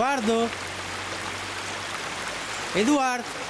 Eduardo! Eduardo!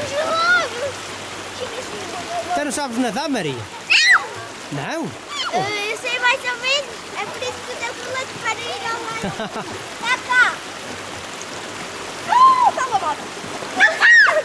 um gelado. Você não sabes nadar, Maria? Não! Não? Eu sei mais ou menos. É por isso que eu dei colete para ir ao lado. Tá cá. Uh, tá lavado. Ai,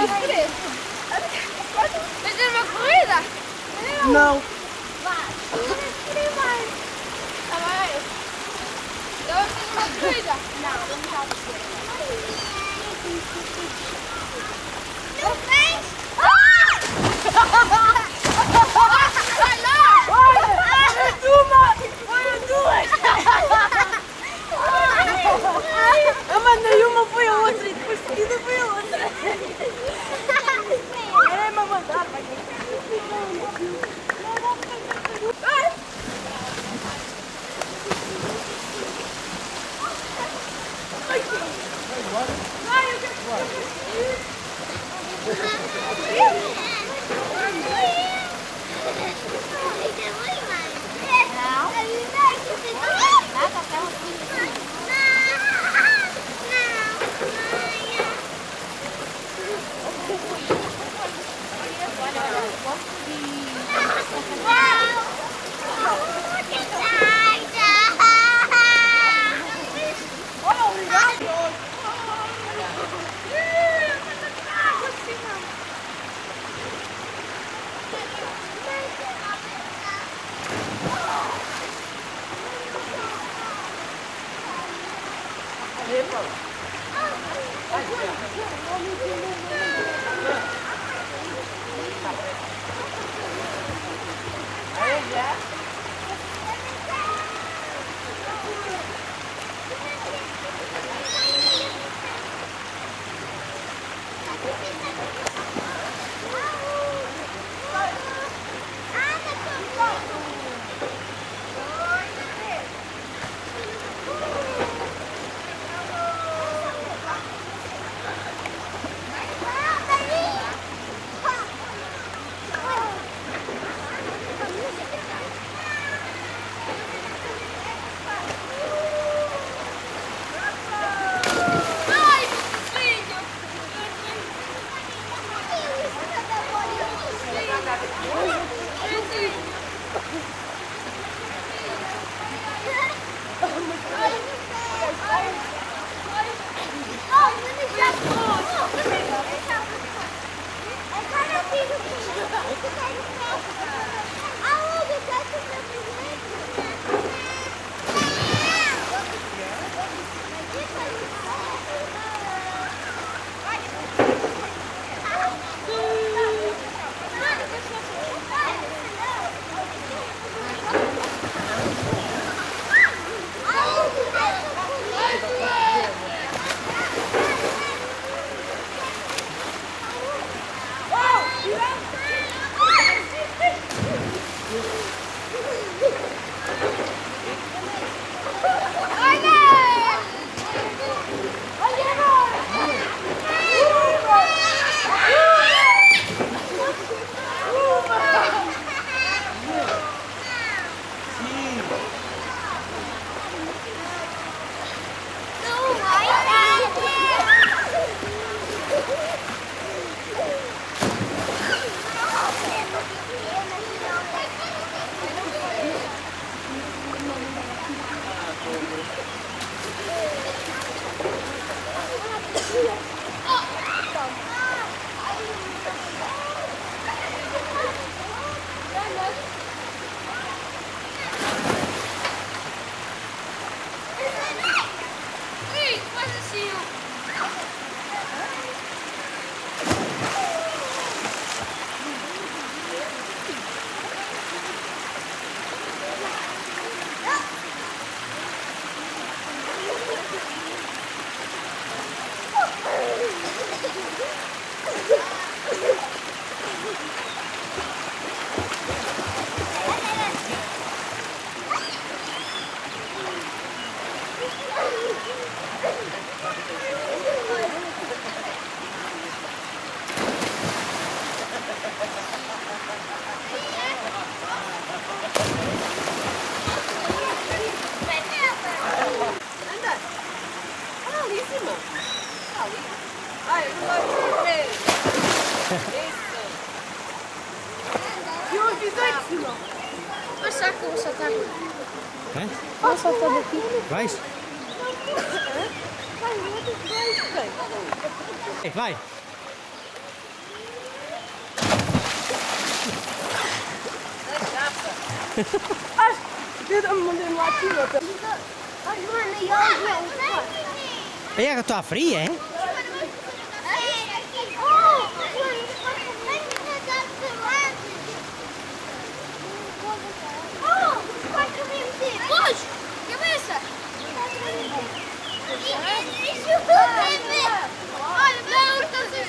ele tá frio. Já tá bem? Olha, olha, mãe. Sai, sai, sai. Ai, não. Vitória. Mas é uma corrida? Não! Tá uma corrida? Não, vamos lá. 你都不用我带 Eu vou saltar? Hã? Vou saltar daqui. Vais? Ei, Vai. Ai, eu mandei lá aqui. Ai, mano, e olha, Aí que está fria, é? Hoje, cabeça! Olha, não, está a ser.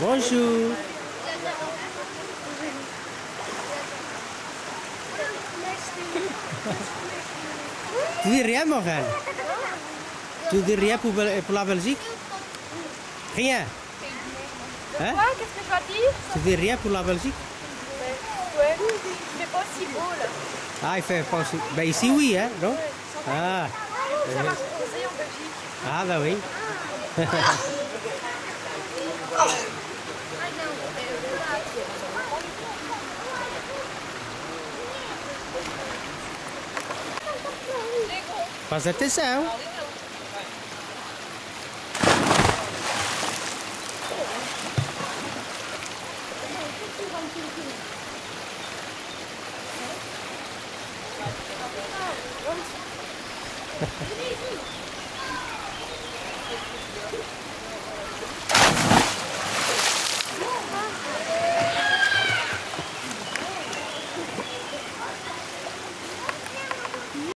Bonjour. Tu dis rien, Morgane Tu dis rien pour, pour la Belgique? Rien. Hein? Quoi? Qu'est-ce que je dois dire? Tu dis rien pour la Belgique Ouais, c'est pas si beau là. Ah, il fait pas. Ben ici, oui, hein, non Ah, Ça marche posé en Belgique. ah ben oui. Faz atenção. Thank you.